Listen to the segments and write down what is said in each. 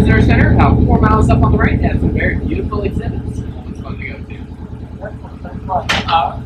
visitor center about four miles up on the right. has some very beautiful exhibits. It's fun to go to. Uh,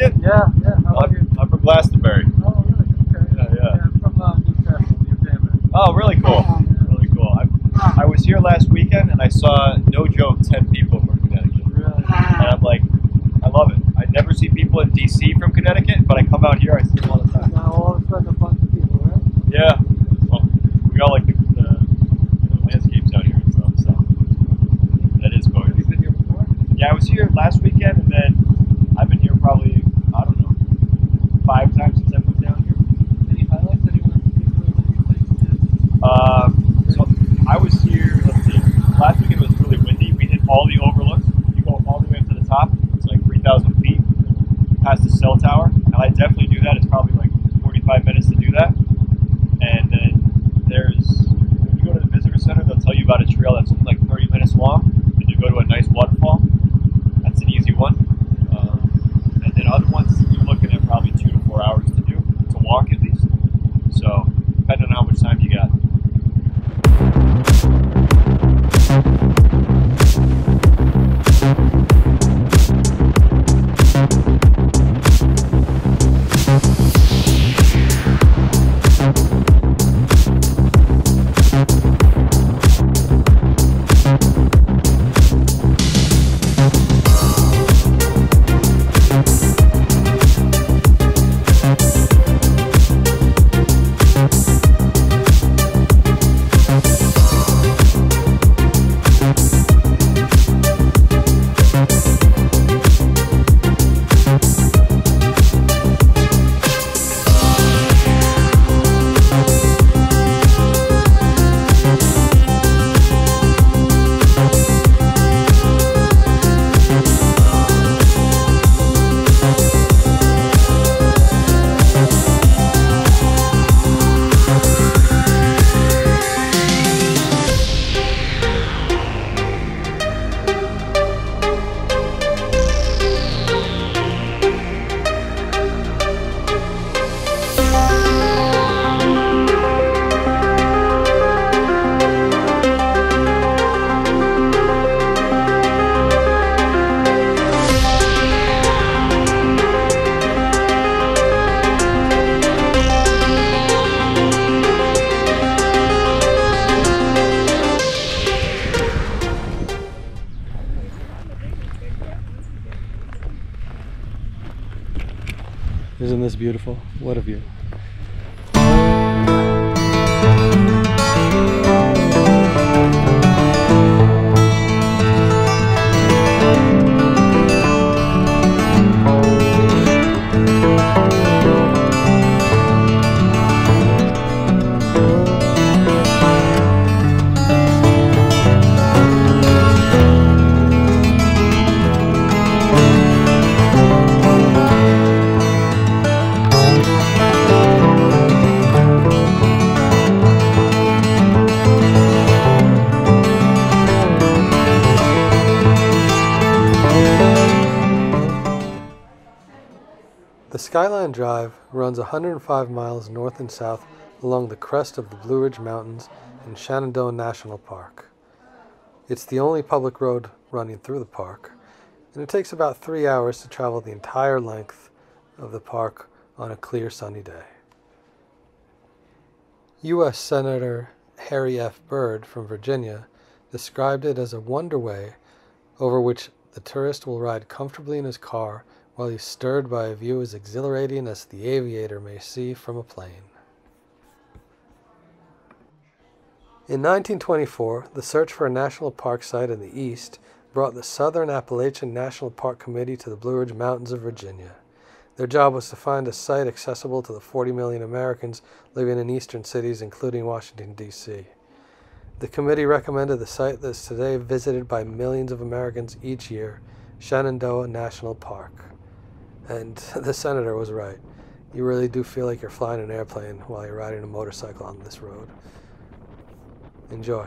like it? Yeah. Isn't this beautiful? What a view. The Skyline Drive runs 105 miles north and south along the crest of the Blue Ridge Mountains in Shenandoah National Park. It's the only public road running through the park, and it takes about three hours to travel the entire length of the park on a clear sunny day. U.S. Senator Harry F. Byrd from Virginia described it as a wonderway over which the tourist will ride comfortably in his car while he's stirred by a view as exhilarating as the aviator may see from a plane. In 1924, the search for a national park site in the east brought the Southern Appalachian National Park Committee to the Blue Ridge Mountains of Virginia. Their job was to find a site accessible to the 40 million Americans living in eastern cities, including Washington, D.C. The committee recommended the site that is today visited by millions of Americans each year, Shenandoah National Park. And the senator was right. You really do feel like you're flying an airplane while you're riding a motorcycle on this road. Enjoy.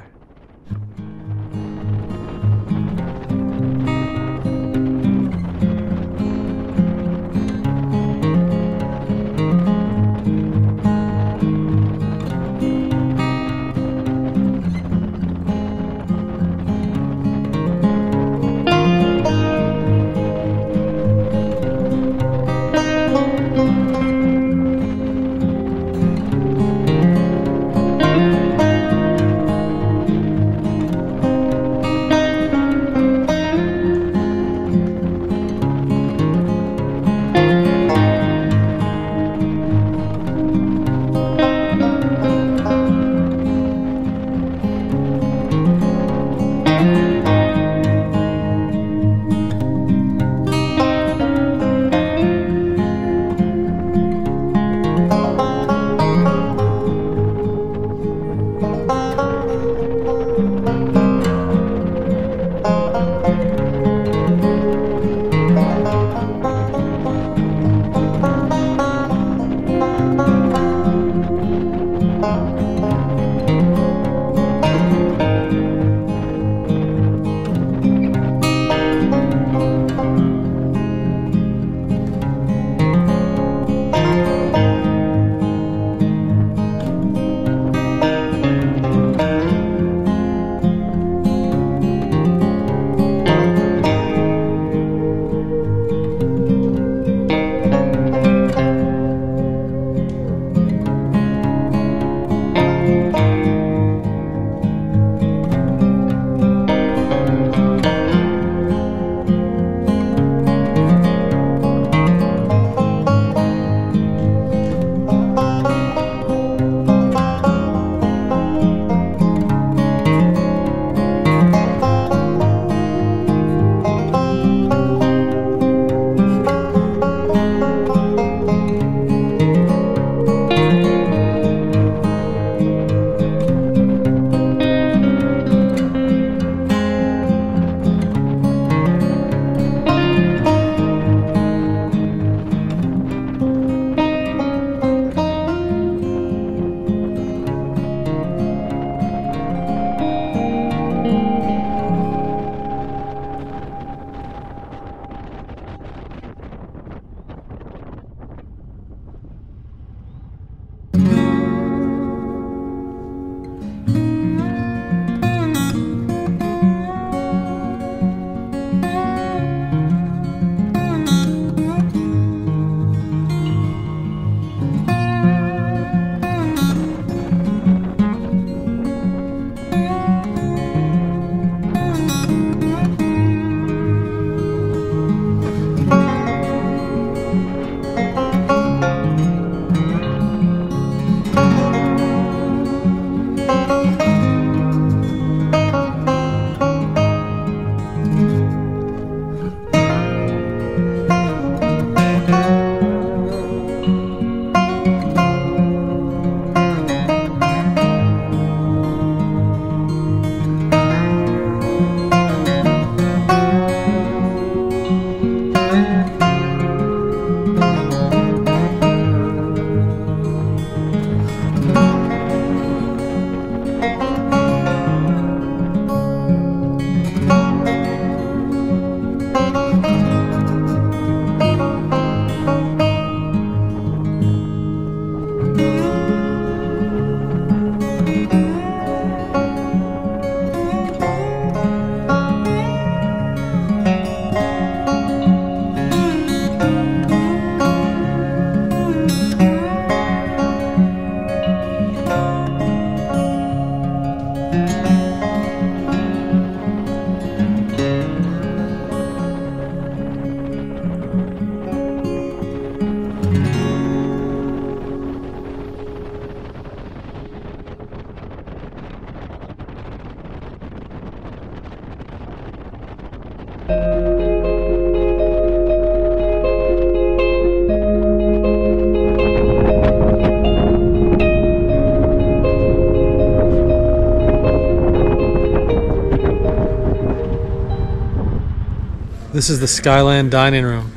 This is the Skyland Dining Room.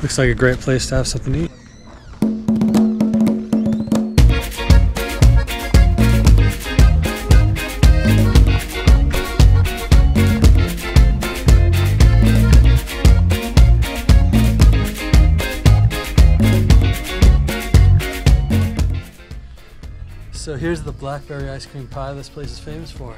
Looks like a great place to have something to eat. So here's the blackberry ice cream pie this place is famous for.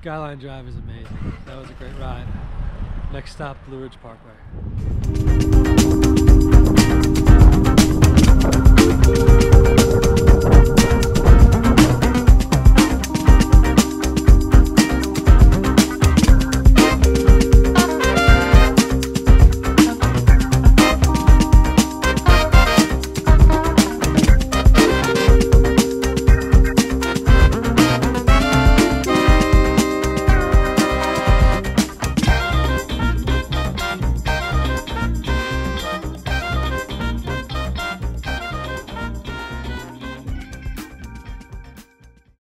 Skyline Drive is amazing. That was a great ride. Next stop, Blue Ridge Parkway.